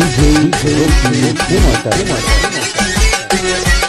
DJ, DJ, DJ, DJ, DJ,